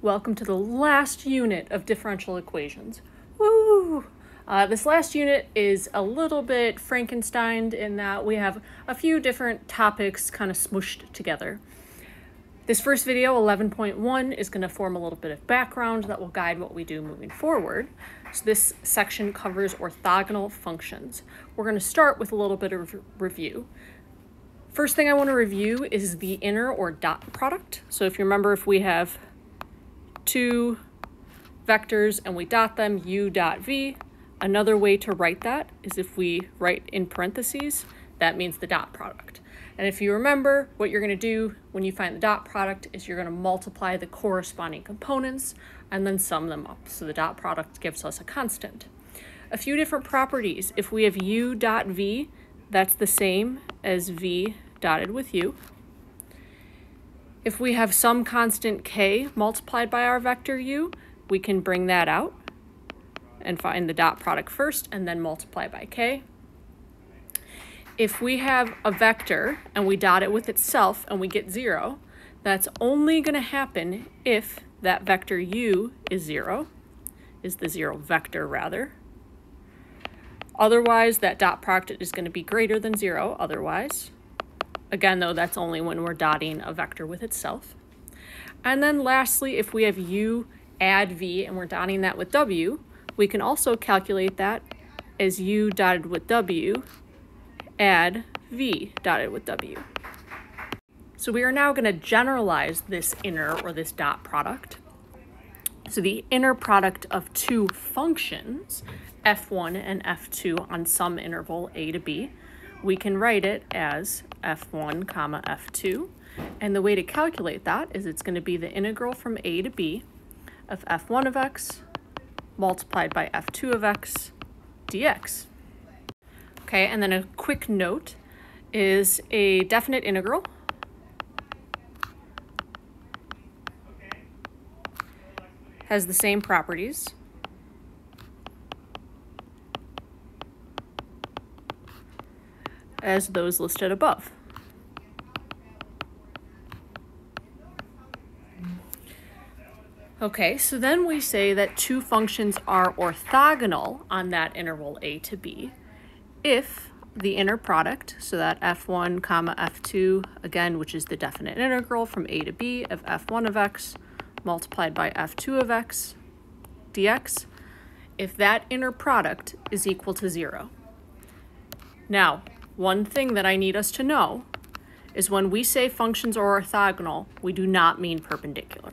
Welcome to the last unit of differential equations. Woo! Uh, this last unit is a little bit Frankensteined in that we have a few different topics kind of smooshed together. This first video, 11.1, is going to form a little bit of background that will guide what we do moving forward. So this section covers orthogonal functions. We're going to start with a little bit of review. First thing I want to review is the inner or dot product. So if you remember, if we have two vectors and we dot them, u dot v. Another way to write that is if we write in parentheses, that means the dot product. And if you remember, what you're going to do when you find the dot product is you're going to multiply the corresponding components and then sum them up. So the dot product gives us a constant. A few different properties. If we have u dot v, that's the same as v dotted with u. If we have some constant k multiplied by our vector u, we can bring that out and find the dot product first and then multiply by k. If we have a vector and we dot it with itself and we get zero, that's only going to happen if that vector u is zero, is the zero vector rather. Otherwise, that dot product is going to be greater than zero otherwise. Again, though, that's only when we're dotting a vector with itself. And then lastly, if we have u add v and we're dotting that with w, we can also calculate that as u dotted with w add v dotted with w. So we are now going to generalize this inner or this dot product. So the inner product of two functions, f1 and f2 on some interval a to b, we can write it as f1 comma f2. And the way to calculate that is it's going to be the integral from a to b of f1 of x multiplied by f2 of x dx. Okay, and then a quick note is a definite integral has the same properties as those listed above. Okay, so then we say that two functions are orthogonal on that interval a to b if the inner product, so that f1 comma f2, again, which is the definite integral from a to b of f1 of x multiplied by f2 of x dx, if that inner product is equal to zero. Now, one thing that I need us to know is when we say functions are orthogonal, we do not mean perpendicular.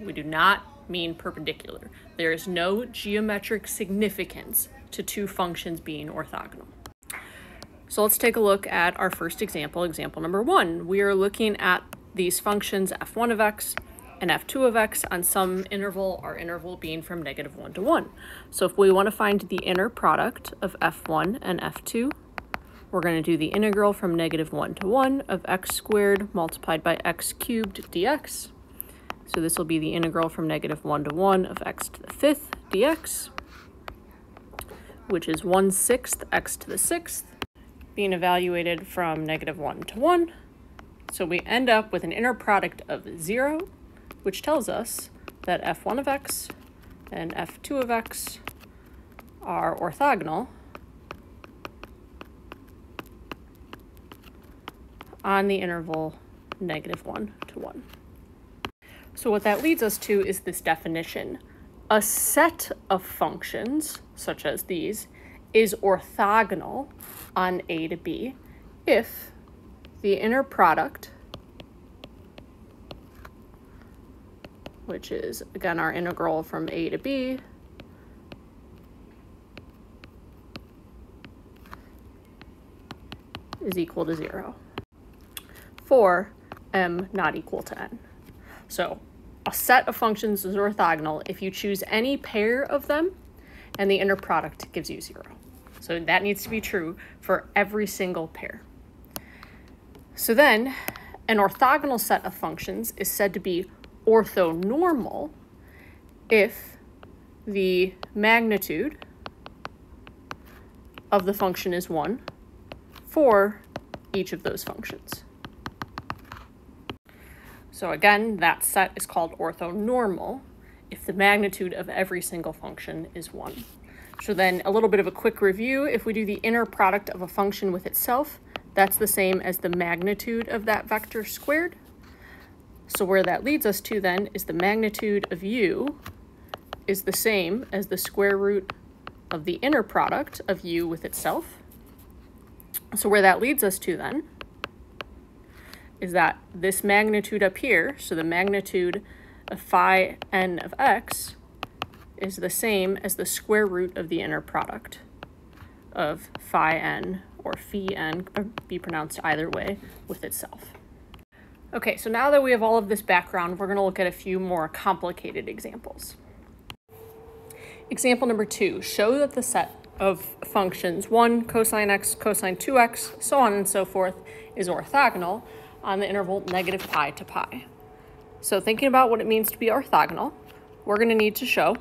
We do not mean perpendicular. There is no geometric significance to two functions being orthogonal. So let's take a look at our first example, example number one. We are looking at these functions f1 of x and f2 of x on some interval, our interval being from negative 1 to 1. So if we want to find the inner product of f1 and f2, we're going to do the integral from negative 1 to 1 of x squared multiplied by x cubed dx. So this will be the integral from negative 1 to 1 of x to the fifth dx, which is 1 sixth x to the sixth, being evaluated from negative 1 to 1. So we end up with an inner product of 0, which tells us that f1 of x and f2 of x are orthogonal on the interval negative 1 to 1. So what that leads us to is this definition. A set of functions, such as these, is orthogonal on a to b if the inner product, which is, again, our integral from a to b, is equal to 0 for m not equal to n. So a set of functions is orthogonal if you choose any pair of them and the inner product gives you zero. So that needs to be true for every single pair. So then an orthogonal set of functions is said to be orthonormal if the magnitude of the function is 1 for each of those functions. So again, that set is called orthonormal if the magnitude of every single function is 1. So then a little bit of a quick review. If we do the inner product of a function with itself, that's the same as the magnitude of that vector squared. So where that leads us to then is the magnitude of u is the same as the square root of the inner product of u with itself. So where that leads us to then is that this magnitude up here, so the magnitude of phi n of x, is the same as the square root of the inner product of phi n or phi n, be pronounced either way, with itself. Okay, so now that we have all of this background, we're going to look at a few more complicated examples. Example number two, show that the set of functions 1 cosine x, cosine 2x, so on and so forth, is orthogonal on the interval negative pi to pi. So thinking about what it means to be orthogonal, we're going to need to show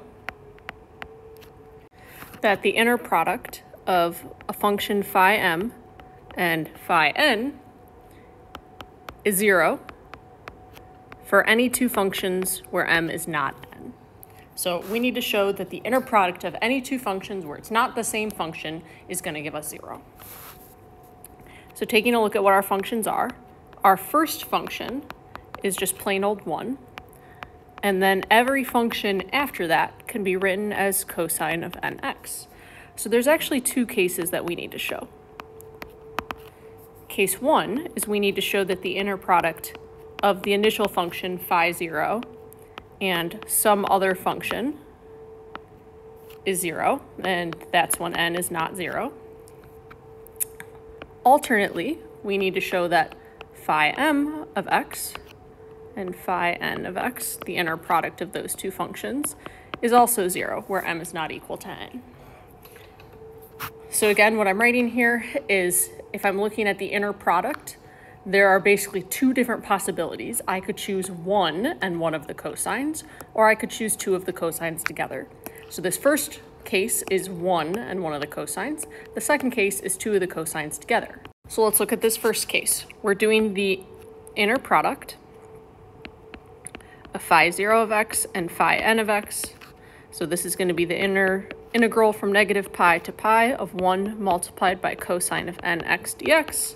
that the inner product of a function phi m and phi n is 0 for any two functions where m is not n. So we need to show that the inner product of any two functions where it's not the same function is going to give us 0. So taking a look at what our functions are, our first function is just plain old 1. And then every function after that can be written as cosine of nx. So there's actually two cases that we need to show. Case 1 is we need to show that the inner product of the initial function phi 0 and some other function is 0, and that's when n is not 0. Alternately, we need to show that phi m of x and phi n of x, the inner product of those two functions, is also 0, where m is not equal to n. So again, what I'm writing here is if I'm looking at the inner product, there are basically two different possibilities. I could choose one and one of the cosines, or I could choose two of the cosines together. So this first case is one and one of the cosines. The second case is two of the cosines together. So let's look at this first case. We're doing the inner product of phi 0 of x and phi n of x. So this is going to be the inner integral from negative pi to pi of 1 multiplied by cosine of nx dx.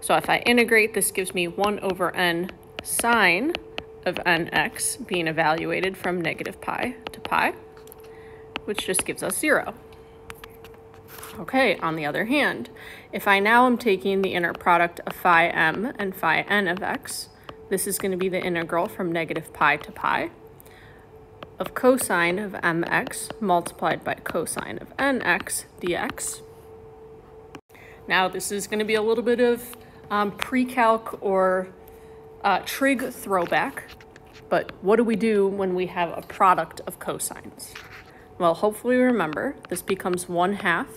So if I integrate, this gives me 1 over n sine of nx being evaluated from negative pi to pi, which just gives us 0. Okay, on the other hand, if I now am taking the inner product of phi m and phi n of x, this is going to be the integral from negative pi to pi of cosine of mx multiplied by cosine of nx dx. Now this is going to be a little bit of um, pre-calc or uh, trig throwback, but what do we do when we have a product of cosines? Well, hopefully remember, this becomes 1 half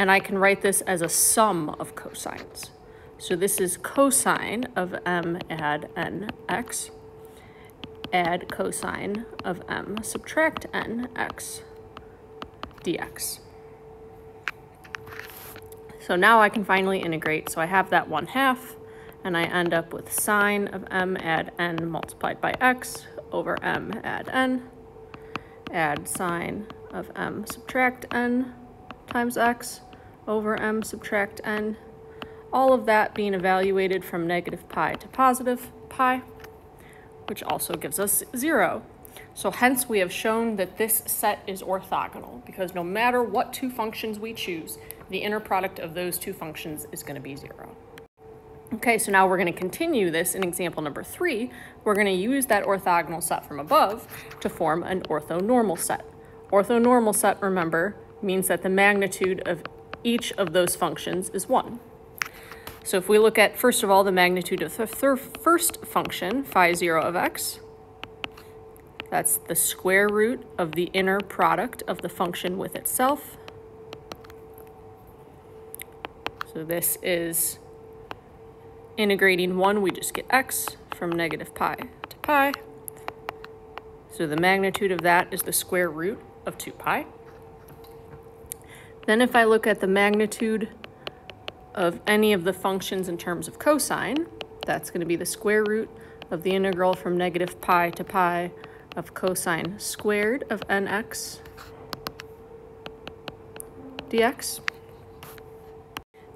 and I can write this as a sum of cosines. So this is cosine of m add nx, add cosine of m subtract nx dx. So now I can finally integrate. So I have that 1 half, and I end up with sine of m add n multiplied by x over m add n, add sine of m subtract n times x, over m subtract n, all of that being evaluated from negative pi to positive pi, which also gives us zero. So hence we have shown that this set is orthogonal because no matter what two functions we choose, the inner product of those two functions is going to be zero. Okay, so now we're going to continue this in example number three. We're going to use that orthogonal set from above to form an orthonormal set. Orthonormal set, remember, means that the magnitude of each of those functions is 1. So if we look at, first of all, the magnitude of the first function, phi 0 of x, that's the square root of the inner product of the function with itself. So this is integrating 1, we just get x from negative pi to pi. So the magnitude of that is the square root of 2 pi. Then if I look at the magnitude of any of the functions in terms of cosine, that's going to be the square root of the integral from negative pi to pi of cosine squared of nx dx.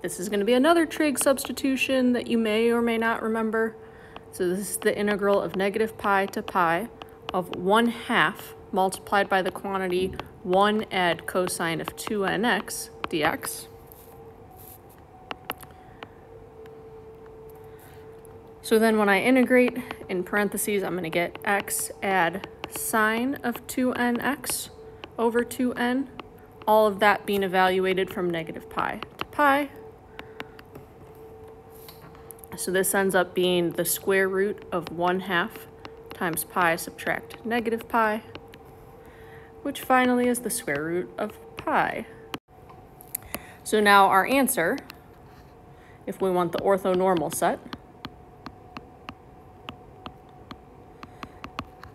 This is going to be another trig substitution that you may or may not remember. So this is the integral of negative pi to pi of 1 half multiplied by the quantity 1 add cosine of 2nx dx. So then when I integrate in parentheses, I'm going to get x add sine of 2nx over 2n, all of that being evaluated from negative pi to pi. So this ends up being the square root of 1 half times pi subtract negative pi, which finally is the square root of pi. So now our answer, if we want the orthonormal set,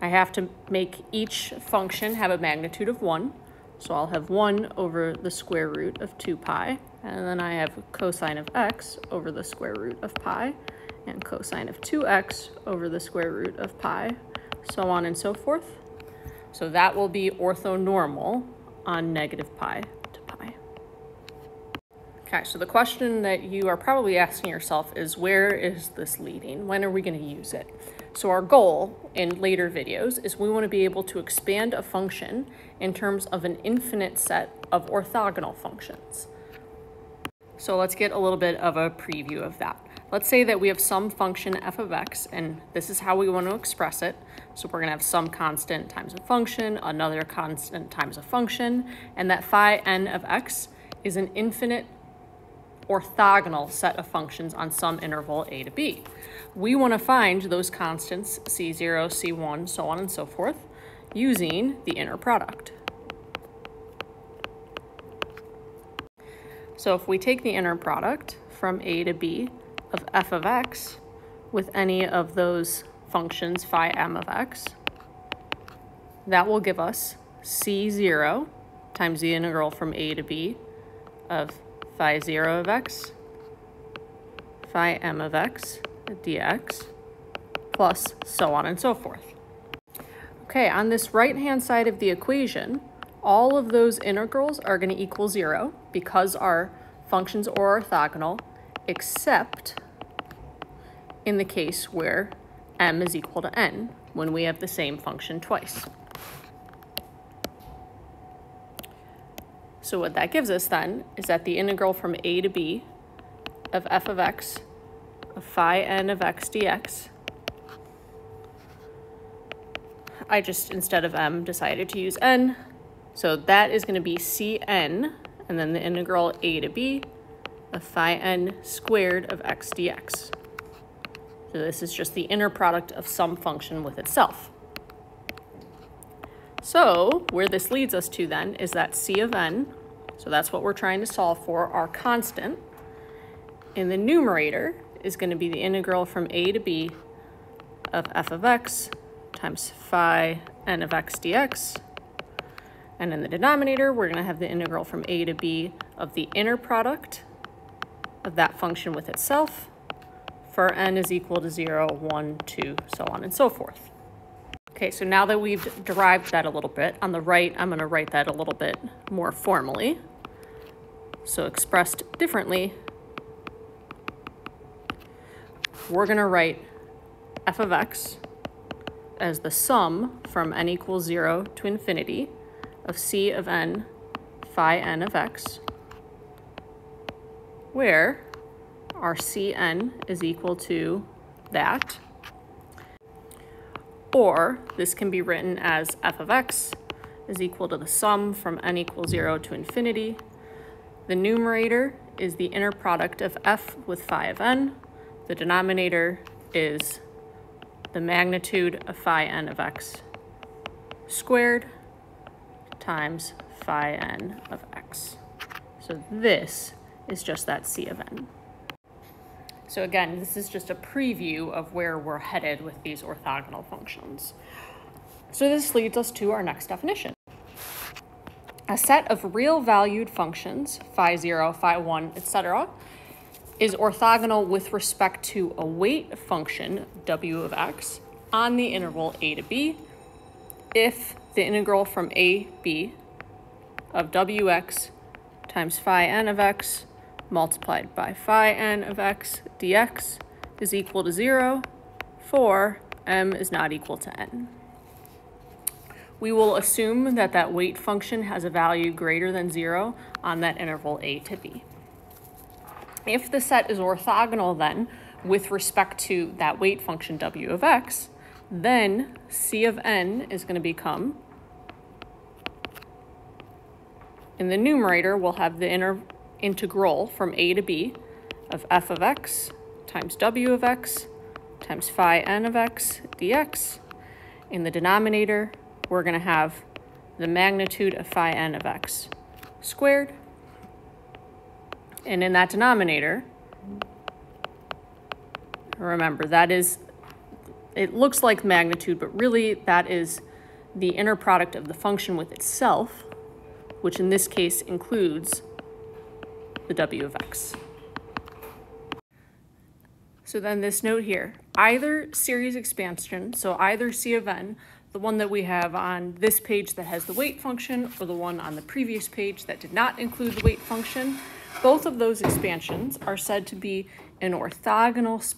I have to make each function have a magnitude of 1. So I'll have 1 over the square root of 2 pi, and then I have cosine of x over the square root of pi, and cosine of 2x over the square root of pi, so on and so forth. So that will be orthonormal on negative pi to pi. Okay, so the question that you are probably asking yourself is where is this leading? When are we going to use it? So our goal in later videos is we want to be able to expand a function in terms of an infinite set of orthogonal functions. So let's get a little bit of a preview of that. Let's say that we have some function f of x, and this is how we want to express it. So we're going to have some constant times a function, another constant times a function, and that phi n of x is an infinite orthogonal set of functions on some interval a to b. We want to find those constants c0, c1, so on and so forth, using the inner product. So if we take the inner product from a to b of f of x with any of those functions phi m of x, that will give us c0 times the integral from a to b of phi 0 of x, phi m of x dx, plus so on and so forth. Okay, on this right-hand side of the equation, all of those integrals are going to equal 0 because our functions are orthogonal, except in the case where m is equal to n, when we have the same function twice. So what that gives us then is that the integral from a to b of f of x of phi n of x dx, I just, instead of m, decided to use n. So that is going to be cn, and then the integral a to b of phi n squared of x dx. So this is just the inner product of some function with itself. So where this leads us to then is that c of n, so that's what we're trying to solve for, our constant. In the numerator is going to be the integral from a to b of f of x times phi n of x dx. And in the denominator, we're going to have the integral from a to b of the inner product of that function with itself for n is equal to 0, 1, 2, so on and so forth. Okay, so now that we've derived that a little bit, on the right, I'm going to write that a little bit more formally. So expressed differently, we're going to write f of x as the sum from n equals 0 to infinity of c of n phi n of x, where our cn is equal to that. Or this can be written as f of x is equal to the sum from n equals 0 to infinity. The numerator is the inner product of f with phi of n. The denominator is the magnitude of phi n of x squared times phi n of x. So this is just that c of n. So again, this is just a preview of where we're headed with these orthogonal functions. So this leads us to our next definition. A set of real valued functions, phi 0, phi 1, etc., is orthogonal with respect to a weight function, w of x, on the interval a to b if the integral from a, b of wx times phi n of x multiplied by phi n of x dx is equal to 0 for m is not equal to n. We will assume that that weight function has a value greater than 0 on that interval a to b. If the set is orthogonal then with respect to that weight function w of x, then c of n is going to become, in the numerator, we'll have the inter integral from a to b of f of x times w of x times phi n of x dx. In the denominator, we're going to have the magnitude of phi n of x squared. And in that denominator, remember that is, it looks like magnitude, but really that is the inner product of the function with itself, which in this case includes the w of x. So then this note here, either series expansion, so either C of n, the one that we have on this page that has the weight function, or the one on the previous page that did not include the weight function, both of those expansions are said to be an orthogonal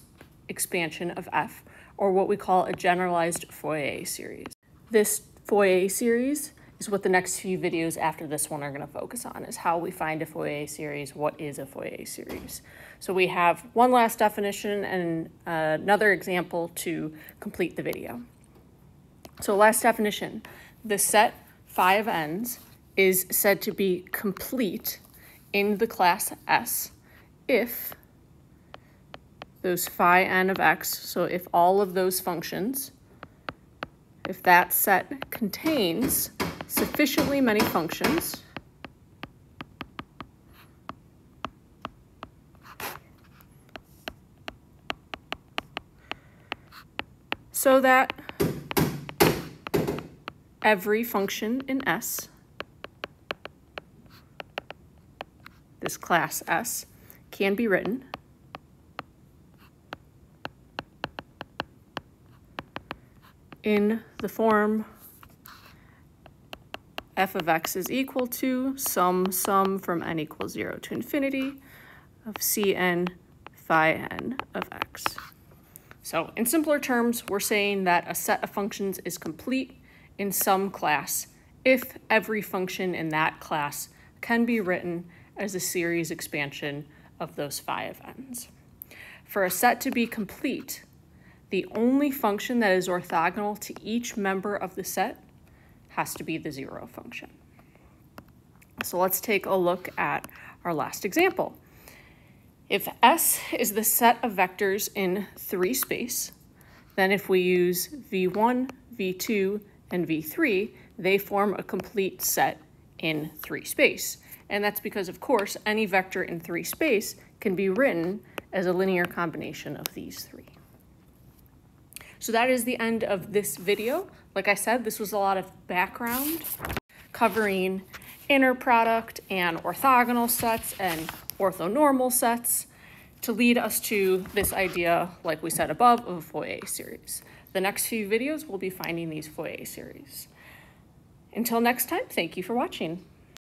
expansion of f, or what we call a generalized Fourier series. This Fourier series is what the next few videos after this one are going to focus on, is how we find a Fourier series, what is a Fourier series. So we have one last definition and uh, another example to complete the video. So last definition, the set phi of n's is said to be complete in the class S if those phi n of x, so if all of those functions, if that set contains sufficiently many functions. So that every function in S, this class S, can be written. In the form f of x is equal to sum sum from n equals 0 to infinity of cn phi n of x. So in simpler terms, we're saying that a set of functions is complete in some class if every function in that class can be written as a series expansion of those phi of n's. For a set to be complete, the only function that is orthogonal to each member of the set has to be the zero function. So let's take a look at our last example. If S is the set of vectors in three space, then if we use V1, V2, and V3, they form a complete set in three space. And that's because, of course, any vector in three space can be written as a linear combination of these three. So that is the end of this video. Like I said, this was a lot of background covering inner product and orthogonal sets and orthonormal sets to lead us to this idea, like we said above, of a Fourier series. The next few videos, we'll be finding these Fourier series. Until next time, thank you for watching.